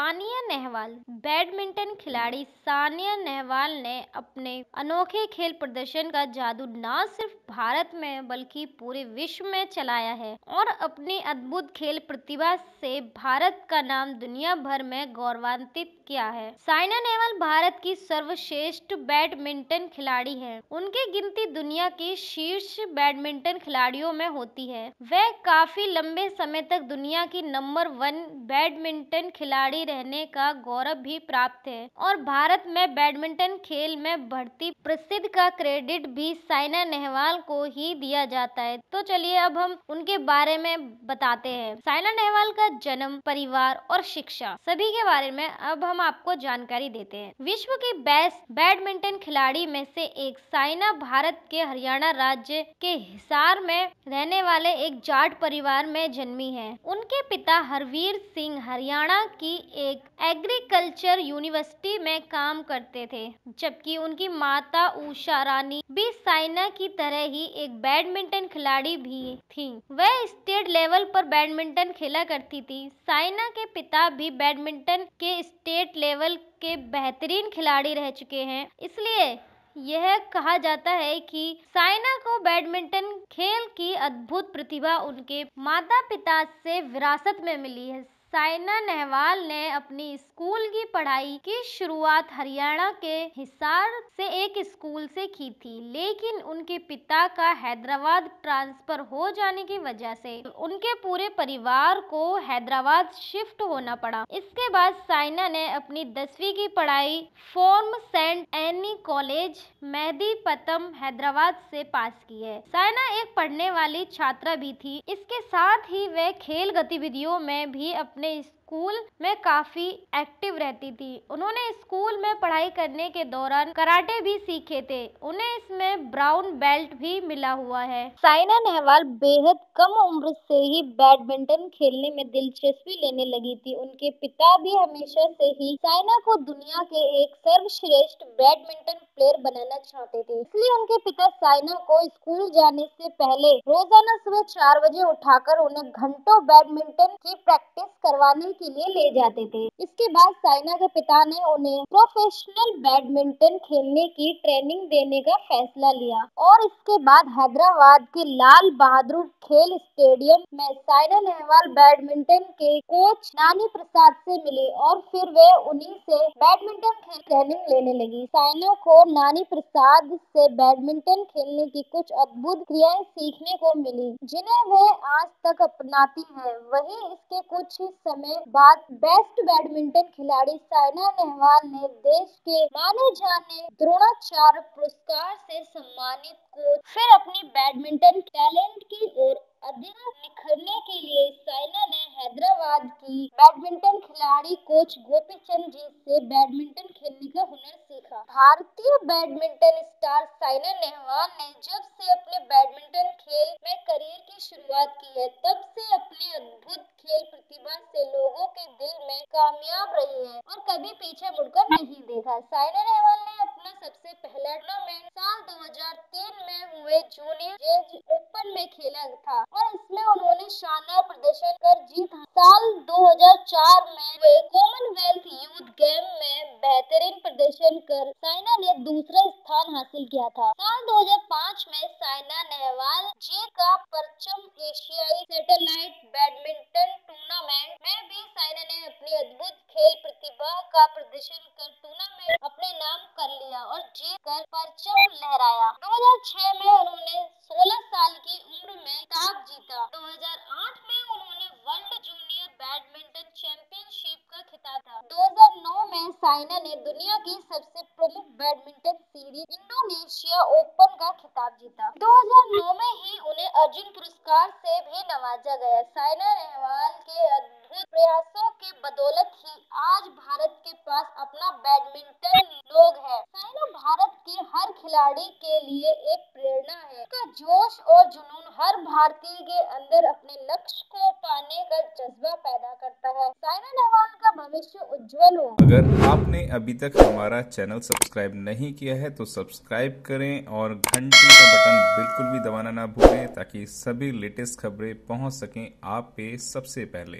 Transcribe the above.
Sania Nehwal, badminton खिलाड़ी सानिया नेहवाल ने अपने अनोखे खेल प्रदर्शन का जादू न सिर्फ़ भारत में, बल्कि पूरे विश्व में चलाया है और अपनी अद्भुत खेल प्रतिभा से भारत का नाम दुनिया भर में गौरवान्वित किया है। साइना नेहवाल भारत की सर्वश्रेष्ठ बैडमिंटन खिलाड़ी है। उनकी गिनती दुनिया के शीर्ष बैडमिंटन खिलाड़ियों में होती है। वह काफ़ी लंबे समय तक दुनिया की नंबर वन बैडमिंटन खिलाड़ी रहने का गौरव भी प्राप्त है। और भारत में बैडमिंटन खेल में बढ़ती प्रसिद्ध का क्रेडिट भी साइना नेहवाल को ही दिया जाता है। तो चलिए अब हम उनके बारे में बताते हैं। साइना नेहवाल का जन्म, परिवार और शिक्षा सभी के बारे में अब हम आपको जानकारी देते हैं। विश्व की बेस्ट बैडमिंटन खिलाड़ी में से एक साइना भारत के हरियाणा राज्य के हिसार में रहने वाले एक जाट परिवार में जन्मी है। उनके पिता हरवीर सिंह हरियाणा की एक एग्रीकल्चर यूनिवर्सिटी में काम करते थे, जबकि उनकी माता उषा रानी भी साइना की तरह ही एक बैडमिंटन खिलाड़ी भी थी। वह स्टेट लेवल पर बैडमिंटन खेला करती थी। साइना के पिता भी बैडमिंटन के स्टेट लेवल के बेहतरीन खिलाड़ी रह चुके हैं। इसलिए यह कहा जाता है कि साइना को बैडमिंटन खेल की अद्भुत प्रतिभा उनके माता पिता से विरासत में मिली है। साइना नेहवाल ने अपनी स्कूल की पढ़ाई की शुरुआत हरियाणा के हिसार से एक स्कूल से की थी, लेकिन उनके पिता का हैदराबाद ट्रांसफ़र हो जाने की वजह से उनके पूरे परिवार को हैदराबाद शिफ्ट होना पड़ा। इसके बाद साइना ने अपनी दसवीं की पढ़ाई from saint Ann college, Mehdipatnam Hyderabad से पास की है। साइना एक पढ़ने वाली छात्रा भी थी। इसके साथ ही वह खेल गतिविधियों में भी अपने अपने स्कूल में काफ़ी एक्टिव रहती थी। उन्होंने स्कूल में पढ़ाई करने के दौरान कराटे भी सीखे थे। उन्हें इसमें ब्राउन बेल्ट भी मिला हुआ है। साइना नेहवाल बेहद कम उम्र से ही बैडमिंटन खेलने में दिलचस्पी लेने लगी थी। उनके पिता भी हमेशा से ही साइना को दुनिया के एक सर्वश्रेष्ठ बैडमिंटन प्लेयर बनाना चाहते थे। इसलिए उनके पिता साइना को स्कूल जाने से पहले रोज़ाना सुबह चार बजे उठाकर उन्हें घंटों बैडमिंटन की प्रैक्टिस करवाने के लिए ले जाते थे। इसके बाद साइना के पिता ने उन्हें प्रोफेशनल बैडमिंटन खेलने की ट्रेनिंग देने का फैसला लिया और इसके बाद हैदराबाद के लाल बहादुर खेल स्टेडियम में साइना नेहवाल बैडमिंटन के कोच नानी प्रसाद से मिले और फिर वे उन्हीं से बैडमिंटन खेल ट्रेनिंग लेने लगी। साइना को नानी प्रसाद से बैडमिंटन खेलने की कुछ अद्भुत क्रियाएँ सीखने को मिली, जिन्हें वे आज तक अपनाती हैं। वहीं इसके कुछ समय बाद बेस्ट बैडमिंटन खिलाड़ी साइना नेहवाल ने देश के माने जाने द्रोणाचार्य पुरस्कार से सम्मानित कोच फिर अपनी बैडमिंटन टैलेंट की ओर अधिक निखरने के लिए साइना ने हैदराबाद की बैडमिंटन खिलाड़ी कोच गोपी चंद जी से बैडमिंटन खेलने का हुनर सीखा। भारतीय बैडमिंटन स्टार साइना नेहवाल ने जब से अपने बैडमिंटन खेल में करियर की शुरुआत की है, तब से अपनी अद्भुत खेल प्रतिभा से लोगों के दिल में कामयाब रही है और कभी पीछे मुड़कर नहीं देखा। साइना नेहवाल ने अपना सबसे पहला टूर्नामेंट साल 2003 में हुए जूनियर ओपन में खेला था और इसमें उन्होंने शानदार प्रदर्शन कर जीत साल 2004 में हुए कॉमनवेल्थ यूथ गेम में बेहतरीन प्रदर्शन कर साइना ने दूसरा स्थान हासिल किया था। साल 2005 में साइना नेहवाल जी का परचम एशियाई सैटेलाइट बैडमिंटन टूर्नामेंट में भी साइना ने अपनी अद्भुत खेल प्रतिभा का प्रदर्शन कर टूर्नामेंट अपने नाम कर लिया और जीत कर परचम लहराया। 2006 में उन्होंने 16 साल की उम्र में खिताब जीता। 2008 में उन्होंने वर्ल्ड जूनियर बैडमिंटन चैंपियनशिप का खिताब था 2009 में साइना ने दुनिया की सबसे प्रमुख बैडमिंटन सीरीज़ इंडोनेशिया ओपन का खिताब जीता। 2009 में ही उन्हें अर्जुन पुरस्कार से भी नवाजा गया। साइना नेहवाल के अद्भुत प्रयासों के बदौलत ही आज भारत के पास अपना बैडमिंटन लोग है। साइना भारत के हर खिलाड़ी के लिए एक प्रेरणा है उसका जोश और जुनून हर भारतीय के अंदर अपने लक्ष्य को पाने का जज्बा पैदा करता है। साइना नेहवाल का भविष्य उज्जवल हो। अगर आपने अभी तक हमारा चैनल सब्सक्राइब नहीं किया है तो सब्सक्राइब करें और घंटी का बटन बिल्कुल भी दबाना ना भूलें, ताकि सभी लेटेस्ट खबरें पहुँच सकें आप पे सबसे पहले।